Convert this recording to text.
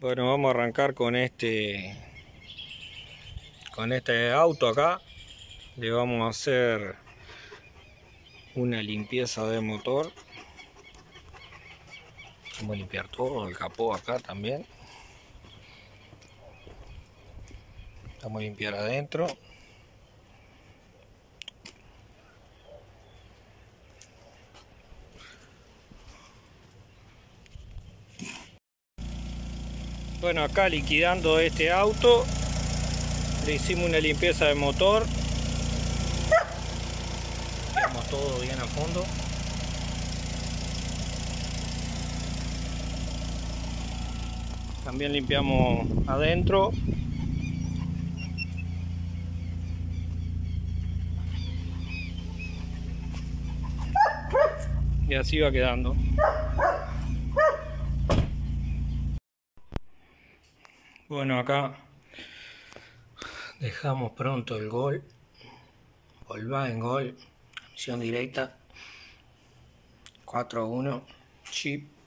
Bueno, vamos a arrancar con este con este auto acá. Le vamos a hacer una limpieza de motor. Vamos a limpiar todo el capó acá también. Vamos a limpiar adentro. Bueno, acá liquidando este auto, le hicimos una limpieza de motor. Limpiamos todo bien a fondo. También limpiamos adentro. Y así va quedando. Bueno, acá dejamos pronto el gol. Volva en gol. Misión directa. 4-1. Chip.